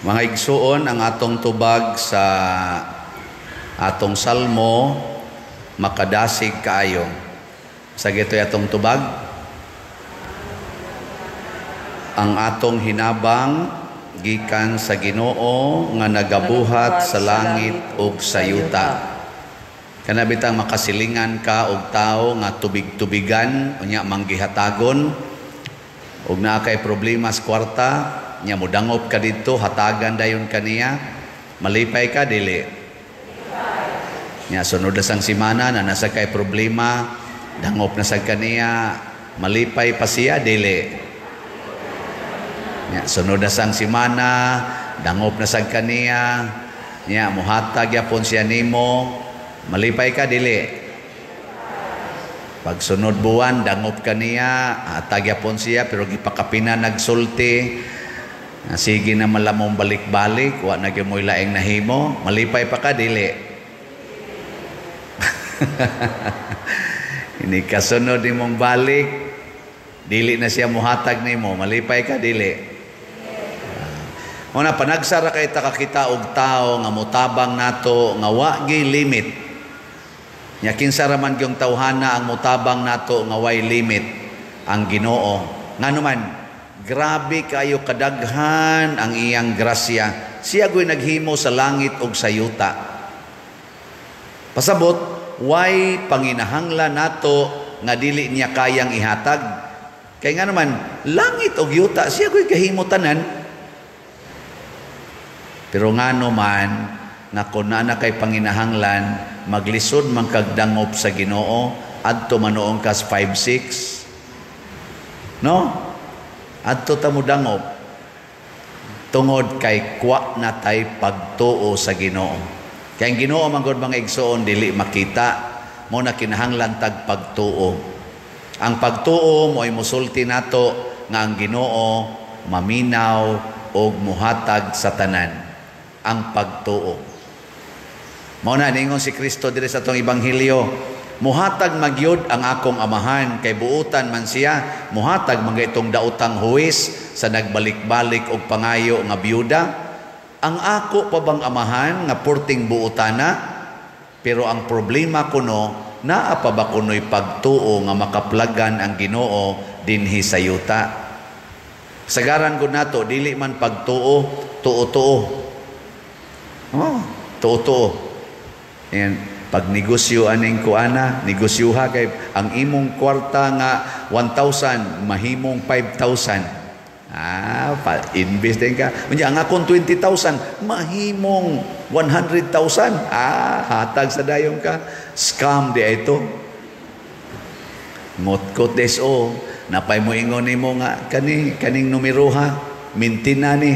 Mga igsuon ang atong tubag sa atong salmo makadasig kaayo. Sa gito'y atong tubag ang atong hinabang gikan sa Ginoo nga nagabuhat sa langit ug sa yuta. Kana bitang makasilingan ka og tao nga tubig-tubigan unya manggihatagon ug naa kay problema sa kwarta nya mudangop ka didto hatagan dayon kaniya malipay ka dili. Nya sunod na sang simana na nasa kay problema dangop na sa kaniya malipay pa siya dili. Nya sunod na sang simana dangop na sa kaniya nya muhatag yapon siya nimo. Malipay ka dili. Pagsunod buwan, dangop ka niya, hatag yapon siya, pero gipakapina nagsulti, na sige na malamong balik-balik, wa na mo laing nahimo, malipay pa ka, dili. Ini kasunod ni mong balik, dili na siya muhatag ni mo, malipay ka, dili. Una, panagsara kay takakita og tao nga mutabang nato nga wa gi limit Nya kinsa raman gyung tawhana ang mutabang nato nga way limit ang Ginoo. Nganuman grabe kayo kadaghan ang iyang grasya. Siya go'y naghimo sa langit ug sa yuta. Pasabot way panginahanglan nato nga dili niya kayang ihatag. Kay nga naman, langit ug yuta, siya ko'y kahimo tanan. Pero nga naman, nga kung kay panginahanglan, maglisod man kagdangop sa Ginoo adto manoong kas 5-6 no adto ta mo tungod kay kwa na tay pagtuo sa Ginoo. Kay Ginoo man gud mga igsoon dili makita. Mo na kinahanglan tag pagtuo. Ang pagtuo mo ay musulti nato nga ang Ginoo maminaw og muhatag sa tanan. Ang pagtuo. Mao na ningon si Kristo diri sa tong ebanghelyo. Muhatag magyud ang akong amahan kay buutan man siya, muhatag mga itong daotang huwis sa nagbalik-balik og pangayo nga byuda. Ang ako pa bang amahan nga purting buutana? Pero ang problema kuno, naa pa ba kuno'y pagtuo nga makaplagan ang Ginoo dinhi sa yuta? Sagaran ko nato dili man pagtuo, tuo-tuo. Oh, tuo-tuo. And pag negosyo aning kuana, negosyuha kay ang imong kwarta nga 1,000, mahimong 5,000. Ah, pa invest ka. Unya ang akong 20,000, mahimong 100,000. Ah, hatag sa dayon ka. Scam di ito. Ngotkot des o. Napay mo ingon nimo nga kani kaning numero ha. Mintina ni.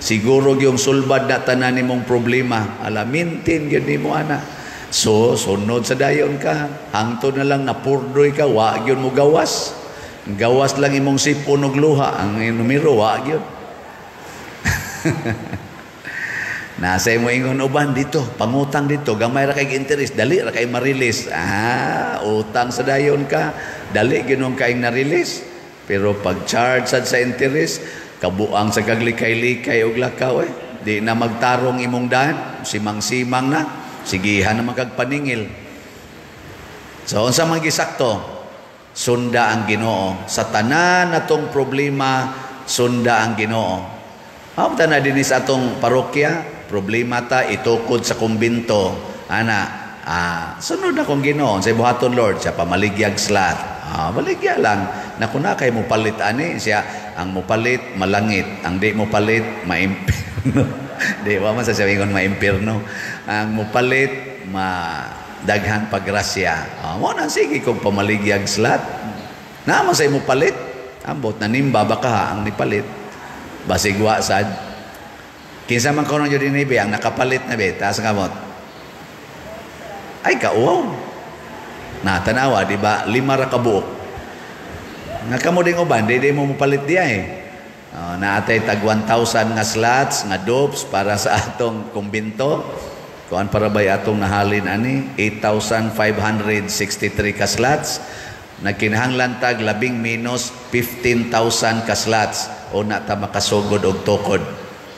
Siguro yung sulbad na tanan mong problema. Ala, mintin yun ni mo ana. So, sunod sa dayon ka. Hangto na lang napurdoy ka, wa yun mo gawas. Gawas lang imong sipon og luha. Ang numero, wa yun. Nasa mo ingon uban dito, pangutang dito, gamay ra kay interest, dali ra kay marilis. Ah, utang sa dayon ka, dali ginong kay na-release. Pero pag charge sa interest, Kabuang sa kaglikay-likay og lakaw eh. Di na magtarong imong daan, simang-simang na. Sigihan na magkagpaningil. So, unsa man gisakto? Sunda ang Ginoo. Sa tanan natong problema, sunda ang Ginoo. Amo na din sa atong parokya, problema ta itukod sa kumbinto. Ana, ah, sunod na kong Ginoo sa buhaton Lord, sa pamaligyag slat. Ah, baligya lang. Na kuna kay mo palit ani siya ang mupalit malangit ang di mupalit maimpirno di wa man sasabihin maimpirno. Ang mupalit ma daghan pagrasya oh, mo na sige kung pamaligyag slat. Na mo say mupalit. Ambot na nimba baka ang nipalit. Basig wa sad. Kinsa man kono jud ni ang nakapalit na beta sa kamot ay kauwaw. Na tanawa di ba? Lima ra ka buok nga kamo ding uban, di, di mo mapalit diya eh. Uh, naatay tag 1,000 nga slots, nga dopes para sa atong kumbinto. Kuan para ba atong nahalin ani? 8,563 ka slots. Nagkinahanglan tag labing minus 15,000 ka slots. O na ta makasugod og tukod.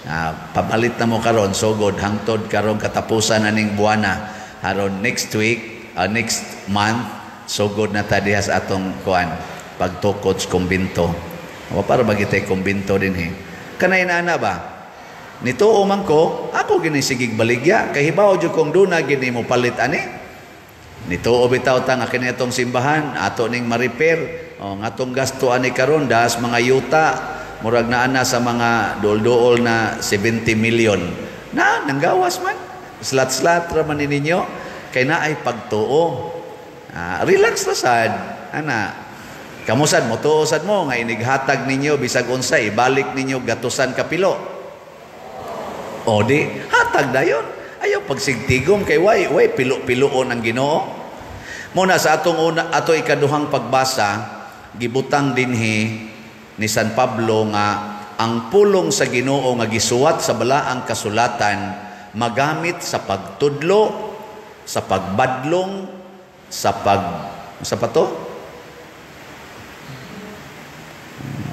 Uh, pabalit na mo karon sugod hangtod karon katapusan aning buwana haron next week uh, next month sugod na ta diha sa atong kuan pagtukod sa kumbinto o para bagitay kumbinto din he? Kanay na ana ba? Nito man ko ako gini sigig baligya. Kay hibaw jud kong duna gini mo palit ani? Nito bitaw ta nga kini atong simbahan ato ning ma-repair o ngatong gasto ani karon das mga yuta. Murag na ana sa mga dool-dool na 70 million. Na nanggawas man. Slat-slat ra man ninyo. Kay na ay pagtuo. Ah, relax ra sad ana kamusad mo tuo sad mo nga inighatag ninyo bisag unsa ibalik ninyo gatusan kapilo o di hatag dayon ayaw pagsigtigom kay way way pilo-piloon ang Ginoo. Muna sa atong una ato ikaduhang pagbasa gibutang dinhi ni San Pablo nga ang pulong sa Ginoo nga gisuwat sa balaang kasulatan magamit sa pagtudlo, sa pagbadlong, sa pag sa pato?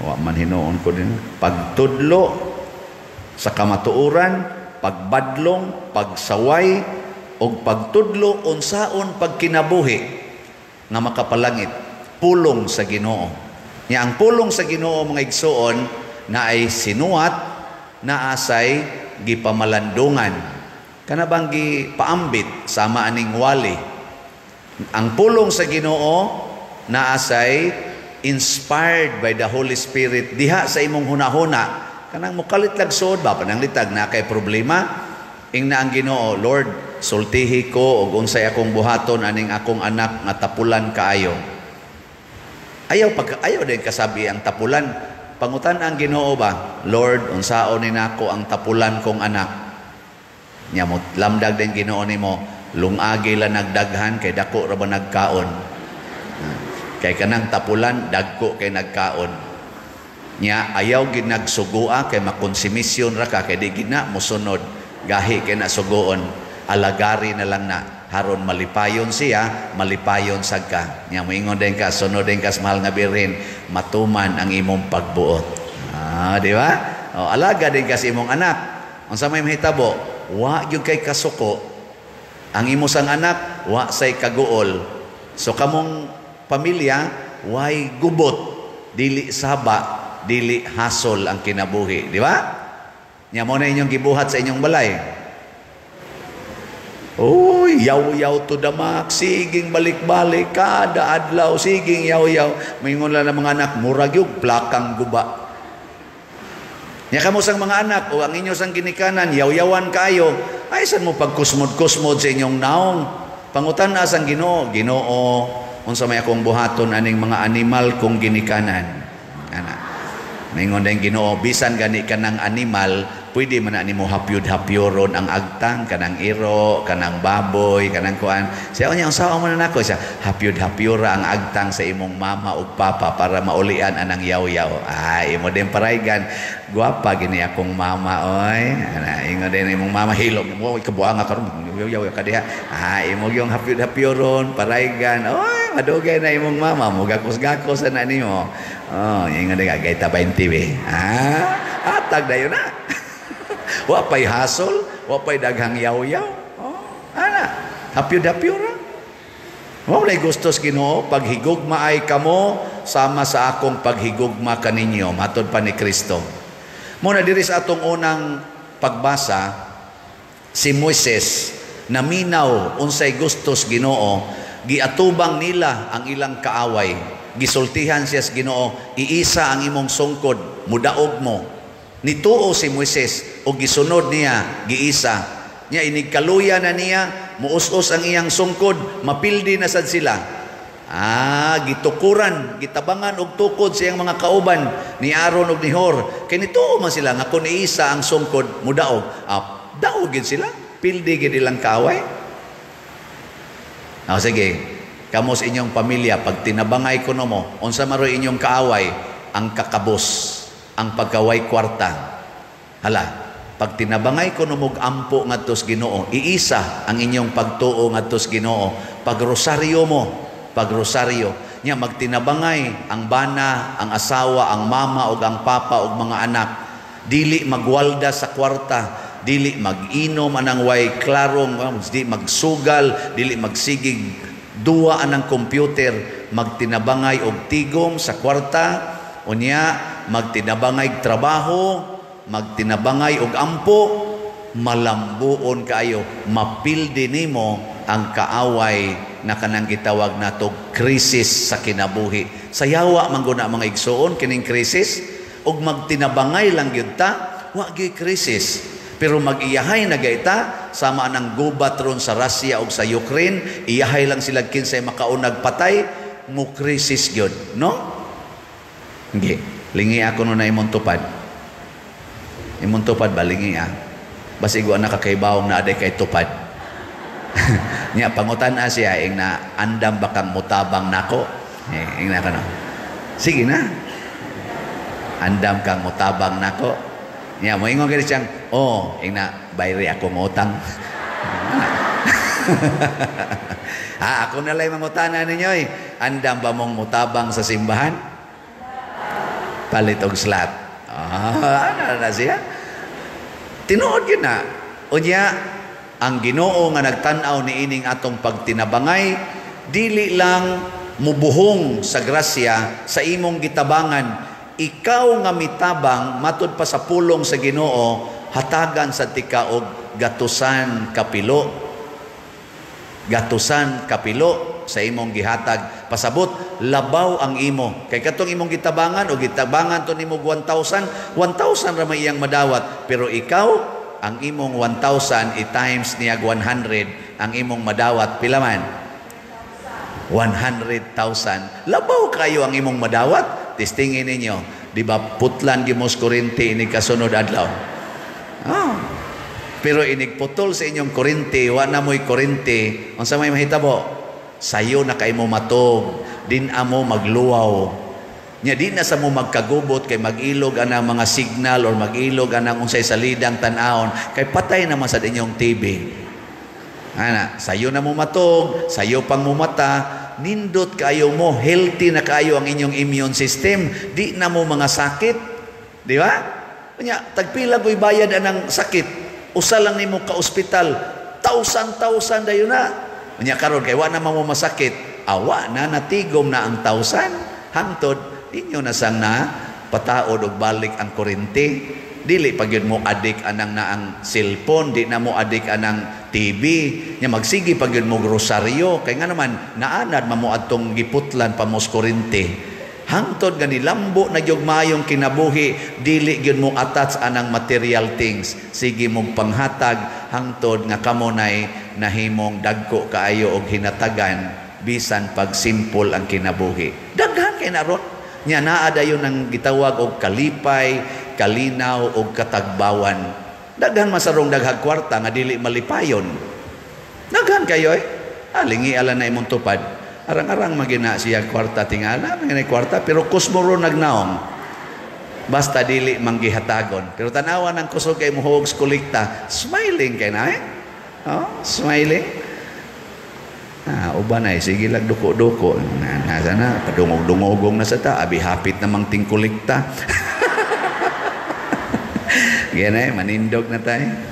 Wa man hinuon ko din. Pagtudlo sa kamatuoran, pagbadlong, pagsaway o pagtudlo unsaon pagkinabuhi nga makapalangit pulong sa Ginoo Nya ang pulong sa Ginoo mga igsoon na ay sinuwat na asay gipamalandungan. Kana bang gipaambit sama aning wali. Ang pulong sa Ginoo na asay inspired by the Holy Spirit diha sa imong hunahuna kanang mukalit lagsod ba panang litag na kay problema ing na ang Ginoo Lord sultihi ko og unsay akong buhaton aning akong anak nga tapulan kaayo Ayaw pag ayaw din kasabi ang tapulan. Pangutan ang Ginoo ba? Lord, unsaon ni nako ang tapulan kong anak. Nya mo lamdag din Ginoo nimo, lungagi la nagdaghan kay dako ra nagkaon. Kay kanang tapulan dagko kay nagkaon. Nya ayaw gid nagsugua kay makonsumisyon ra ka kay di gid na mosunod gahi kay nasugoon alagari na lang na haron malipayon siya, malipayon sagka. Nya moingon din ka, sunod din ka mahal nga birhen, matuman ang imong pagbuot. Ah, di ba? O, alaga din ka sa imong anak. Unsa may mahitabo? Wa gyud kay kasuko. Ang imo sang anak, wa say kaguol. So kamong pamilya, way gubot, dili saba, dili hasol ang kinabuhi, di ba? Nya mo na inyong gibuhat sa inyong balay. Uy, yaw-yaw to the max, siging balik-balik, kada adlaw, siging yaw-yaw. Mayingon lang ng mga anak, murag yung plakang guba. Nya kamo sang mga anak, o ang inyo sang ginikanan, yaw-yawan kayo, ay san mo pagkusmod-kusmod sa inyong naong. Pangutan na sang ginoo, ginoo, unsa may akong buhaton aning mga animal kong ginikanan. Ana. Mayingon din ginoo, bisan gani ka ng animal, pwede man na nimo hapyod-hapyoron ang agtang kanang iro kanang baboy kanang kuan. Siya unya usawa man nako siya hapyod-hapyora ang agtang sa imong mama ug papa para maulian anang yaw-yaw. Ay imo din paraygan guwapa gini akong mama oy. Ana ingo din imong mama hilog mo kabuanga karon yaw-yaw ka diha. Ay imo yung hapyod-hapyoron paraygan oy madugay na imong mama mo gakos-gakos na nimo oh ingo din gay ta 20 be ah atag dayon na Wa pay hasol, wa pay daghang yaw-yaw. Oh, ana, hapyo-hapyo ra. Wa lay gustos Ginoo paghigugma ay kamo sama sa akong paghigugma kaninyo matod pa ni Kristo. Muna diri sa atong unang pagbasa si Moises naminaw unsay gustos Ginoo giatubang nila ang ilang kaaway gisultihan siya sa Ginoo iisa ang imong sungkod mudaog mo Nituo si Moises o gisunod niya giisa. Niya inigkaluya na niya, muus-us ang iyang sungkod, mapildi na sad sila. Ah, gitukuran, gitabangan og tukod sa iyang mga kauban ni Aaron ug ni Hor. Kay nituo man sila nga kun isa ang sungkod mudaog. Ah, daog sila. Pildi gid ilang kaaway. Ah, sige. Kamo sa inyong pamilya pag tinabangay kuno mo, unsa maroy inyong kaaway ang kakabos ang pagkaway kwarta. Hala, pag tinabangay ko numog ampo ngadtos Ginoo, iisa ang inyong pagtuo ngadtos Ginoo. Pag rosaryo mo, pag rosaryo, nya magtinabangay ang bana, ang asawa, ang mama ug ang papa ug mga anak. dili magwalda sa kwarta, dili mag-inom anang way klarong, di magsugal, dili magsigig duwa anang computer, magtinabangay og tigom sa kwarta, unya magtinabangay trabaho, magtinabangay og ampo, malambuon kaayo, mapildi nimo ang kaaway na kanang gitawag nato krisis sa kinabuhi. Sayawa man guna mga igsoon kining krisis ug magtinabangay lang gyud ta, wa gyud krisis. Pero mag-iyahay na gaita, sama anang gubat ron sa Russia o sa Ukraine, iyahay lang sila kinsay makaunag patay, mo krisis gyud, no? Hindi. Lingi ako no na imong tupad. Imong ba lingi ah? Basigo ang nakakaibawang na aday kay tupad. Nya pangutan na siya ing na andam bakang mutabang nako. Eh, ing na kano. Sige na. Andam kang mutabang nako. Nya mo ingon kini siyang, oh, ing na bayri ako utang. ah, ako na lang mangutana ninyo eh. Andam ba mong mutabang sa simbahan? Palit og slat. Ah, ano na siya? Tinuod yun na. Unya, ang Ginoo nga nagtan-aw ni ining atong pagtinabangay dili lang mubuhong sa grasya sa imong gitabangan ikaw nga mitabang matud pa sa pulong sa Ginoo hatagan sa tika og gatusan kapilo gatusan kapilo sa imong gihatag pasabot labaw ang imo kay katong imong gitabangan o gitabangan to nimo 1000 1000 ra iyang madawat pero ikaw ang imong 1,000 i-times niya 100, ang imong madawat, pila man? 100,000. Labaw kayo ang imong madawat. Testingin ninyo. Di ba putlan gimos kurinti ini kasunod adlaw? Oh. Pero inigputol sa inyong kurinti, wa na mo'y kurinti, unsa may mahitabo? Sayo na kay mo matog, din amo magluwaw Nya di na sa mo magkagubot kay magilog anang mga signal or magilog anang unsay salidang tan-awon kay patay naman sa inyong TV. Ana, sayo na mo matog, sayo pang mo mata, nindot kayo mo, healthy na kayo ang inyong immune system, di na mo mga sakit. Di ba? Nya, tagpila ko'y bayad anang sakit. Usa lang nimo ka ospital, tausan-tausan dayo na. Nya karon kay wa na mo masakit, awa na natigom na ang tausan. Hangtod inyo na sang na pataod og balik ang kurente dili pag mo adik anang na ang cellphone di na mo adik anang TV nya magsigi pag yun mo rosaryo. Kay nga naman naanad mamo atong giputlan pa mos kurente hangtod gani lambo na gyud mayong kinabuhi dili gyud mo attach anang material things. Sige mong panghatag hangtod nga kamo nay nahimong dagko kaayo og hinatagan bisan pag simple ang kinabuhi. Daghan kay naron. Nya naa dayon ang gitawag og kalipay, kalinaw og katagbawan. Daghan masarong daghag kwarta nga dili malipayon. Daghan kayo eh. Alingi ala na imong tupad. Arang-arang magina siya kwarta tingala, magina kwarta pero kusmoro nagnaong. Basta dili manggihatagon. Pero tanawan ang kusog kay muhog kolekta, smiling kay na eh. Oh, smiling. Ah, uban ay sige lang duko-duko. Na, nasa na, padungog-dungogong na sa ta, abi hapit namang tingkulikta. Ganyan eh, manindog na tayo.